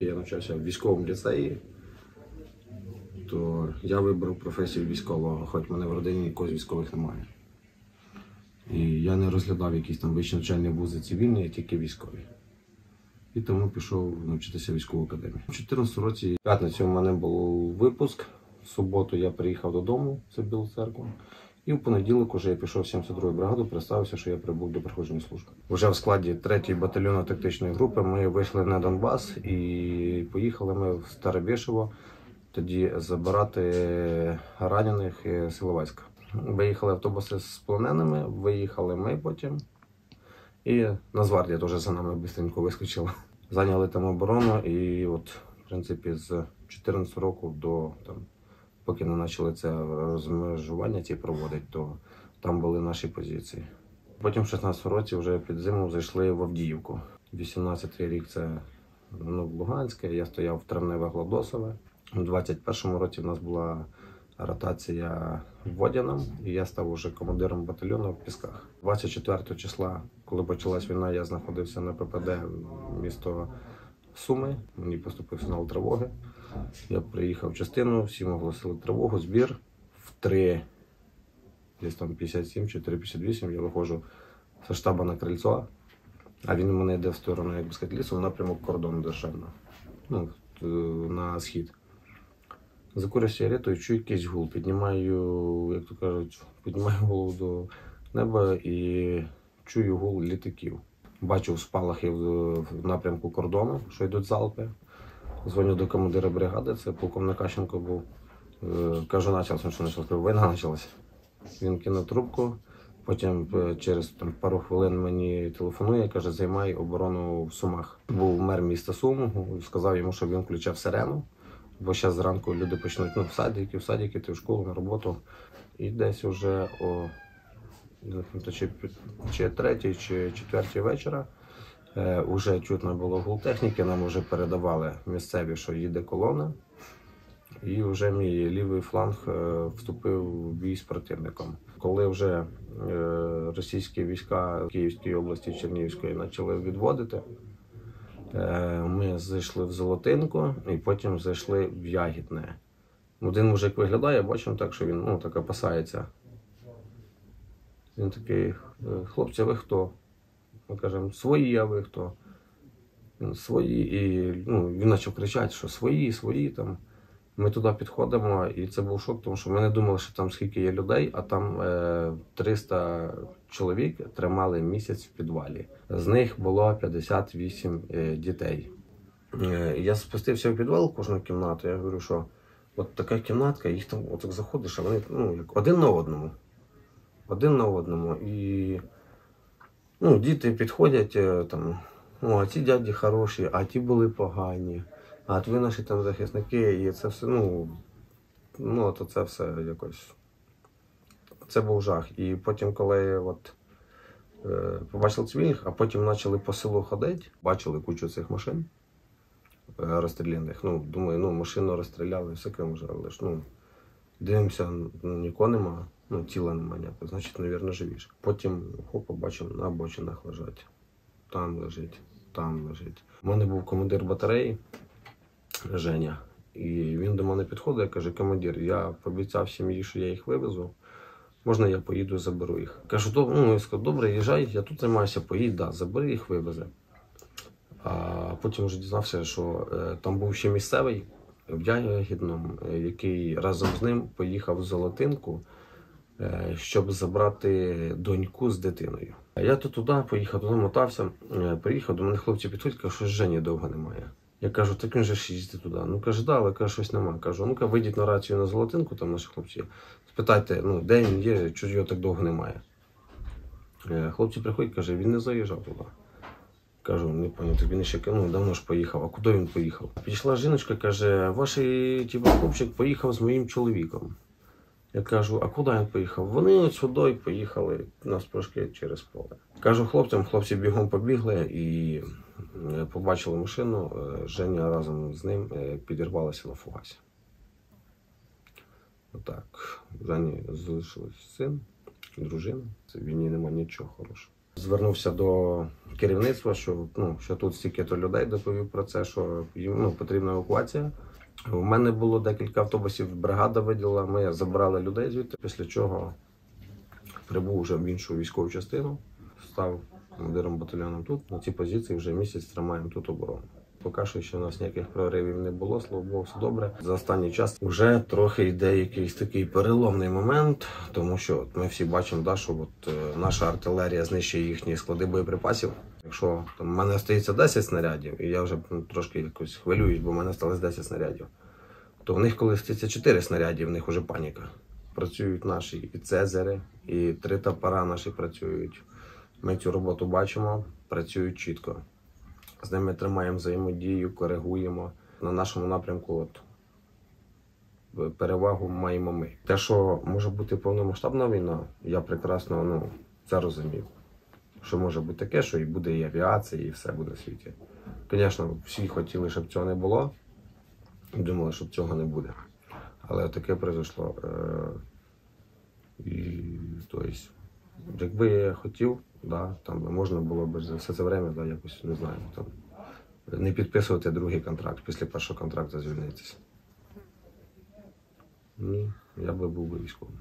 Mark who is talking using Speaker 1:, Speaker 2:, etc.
Speaker 1: Я навчався в військовому ліцеї, то я вибрав професію військового, хоч в мене в родині нікого з військових немає. І я не розглядав якісь там вищі навчальні вузи цивільні, а тільки військові. І тому пішов навчитися військову академію. У 2014 році, п'ятницю, у мене був випуск. В суботу я приїхав додому, це Білу церкву. І в понеділок уже я пішов 72-ю бригаду, представився, що я прибув до проходження служби. Уже в складі 3-ї батальйонно тактичної групи ми вийшли на Донбас і поїхали ми в Старобєшево тоді забирати ранених з Іловайська. Виїхали автобуси з полоненими, виїхали ми потім. І Нацгвардія теж за нами швидко вискочила. Зайняли там оборону, і от, в принципі, з 14 року до там, поки не почали це розмежування ці проводити, то там були наші позиції. Потім в 16 році вже під зиму зайшли в Авдіївку. 18-й рік це ну, Луганське, я стояв в Травневе Гладосове. У 21-му році в нас була ротація в Водянам, і я став уже командиром батальйону в Пісках. 24 числа, коли почалась війна, я знаходився на ППД місто Суми. Мені поступив сигнал тривоги. Я приїхав в частину, всім оголосили тривогу, збір в 3, десь там 57 чи 3,58 я виходжу зі штабу на крильцо, а він мене йде в сторону, як би сказати, лісу, в напрямок кордону державного, ну, на схід. Закурю сигарету і чую якийсь гул. Піднімаю, як то кажуть, піднімаю голову до неба і чую гул літаків. Бачу спалахи в, напрямку кордону, що йдуть залпи. Дзвоню до командира бригади, це полковник Кащенко був. Е, Кажу, почалося, що почалося. Війна почалася. Він кинув трубку, потім е, через там, пару хвилин мені телефонує, каже, займай оборону в Сумах. Був мер міста Сум, сказав йому, щоб він включав сирену, бо зараз зранку люди почнуть ну, в садики, в садики, ти в школу, на роботу. І десь уже о чи, чи третій, чи четвертій вечора. Е, уже чутно було гул техніки, нам вже передавали місцеві, що їде колона. І вже мій лівий фланг е, вступив в бій з противником. Коли вже е, російські війська в Київській області Чернігівської почали відводити, е, ми зайшли в Золотинку і потім зайшли в Ягідне. Один мужик виглядає, бачимо так, що він ну, так опасається. Він такий, «Е, хлопці, ви хто? Ми кажемо, свої, а ви хто? Він свої. І ну, він почав кричати, що свої, свої там. Ми туди підходимо, і це був шок, тому що ми не думали, що там скільки є людей, а там е, 300 чоловік тримали місяць в підвалі. З них було 58 е, дітей. Е, я спустився в підвал кожну кімнату. Я говорю, що от така кімнатка, їх там отак заходиш, а вони ну, як один на одному. Один на одному. І ну, діти підходять е, там, о, а ці дяді хороші, а ті були погані. А от ви наші там захисники, і це все, ну, ну то це все якось. Це був жах. І потім, коли от, е, побачили цивільних, а потім почали по селу ходити, бачили кучу цих машин е, розстріляних. Ну, думаю, ну, машину розстріляли, всяке може, але ж ну, дивимося, ну, нікого нема, ну, тіла немає значить, мабуть, живіше. Потім хоп, побачимо, на обочинах лежать. Там лежить, там лежить. У мене був командир батареї. Женя. І він до мене підходить і каже: командир, я пообіцяв сім'ї, що я їх вивезу. Можна я поїду, заберу їх. Кажу, «Доб- ну, я сказав, добре, їжджай, я тут займаюся, поїдь, да, забери їх, вивези. А потім вже дізнався, що е, там був ще місцевий в Ягідному, е, який разом з ним поїхав в Золотинку, щоб забрати доньку з дитиною. Я то туди поїхав, туди мотався, е, приїхав, до мене хлопці підходять, кажуть, що Жені довго немає. Я кажу, так він же ж їздить туди. Ну каже, да, але каже, щось немає. Кажу, ну-ка вийдіть на рацію на Золотинку, там наші хлопці. Спитайте, ну, де він є, чого його так довго немає. Е, Хлопці приходять, каже, він не заїжджав туди. Кажу, не пам'ятаю, він ще ну, давно ж поїхав. А куди він поїхав? Підійшла жіночка, каже, ваш типу, хлопчик поїхав з моїм чоловіком. Я кажу, а куди він поїхав? Вони сюди поїхали нас трошки через поле. Кажу хлопцям, хлопці бігом побігли і е, побачили машину. Е, Женя разом з ним е, підірвалася на фугасі. Отак. Жені залишилось син, дружина. В війні немає нічого хорошого. Звернувся до керівництва, що, ну, що тут стільки-то людей доповів про це, що їм ну, потрібна евакуація. У мене було декілька автобусів, бригада виділила, ми забрали людей звідти, після чого прибув вже в іншу військову частину, став командиром батальйону тут. На цій позиції вже місяць тримаємо тут оборону. Поки що ще у нас ніяких проривів не було, слава Богу, все добре. За останній час вже трохи йде якийсь такий переломний момент, тому що от ми всі бачимо, да, що от, е, наша артилерія знищує їхні склади боєприпасів. Якщо там в мене остається 10 снарядів, і я вже ну, трошки якось хвилююсь, бо в мене сталося 10 снарядів, то в них, коли остається 4 снарядів, в них вже паніка. Працюють наші і цезари, і три топора наші працюють. Ми цю роботу бачимо, працюють чітко. З ними тримаємо взаємодію, коригуємо. На нашому напрямку от, перевагу маємо ми. Те, що може бути повномасштабна війна, я прекрасно ну, це розумів. Що може бути таке, що і буде і авіація, і все буде в світі. Звісно, всі хотіли, щоб цього не було. і Думали, щоб цього не буде. Але таке произошло. Е- тобто, якби я хотів, да, там можна було б за все це время, да, якось не знаю, там, не підписувати другий контракт, після першого контракту звільнитися. Ні, я би був би військовим.